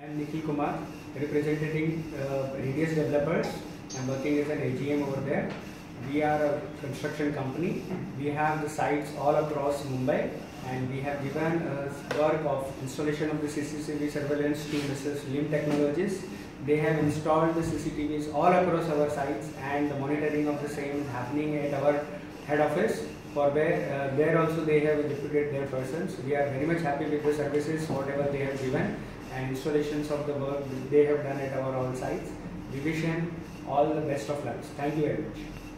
I'm Nikhil Kumar, representing uh, Radius Developers. I'm working as an AGM over there. We are a construction company. We have the sites all across Mumbai and we have given work of installation of the CCTV surveillance to Mrs. LYM Technologies. They have installed the CCTVs all across our sites and the monitoring of the same is happening at our head office for where uh, there also they have deputed their persons. We are very much happy with the services whatever they have given and installations of the work they have done at our all sites. We wish them all the best of luck. Thank you very much.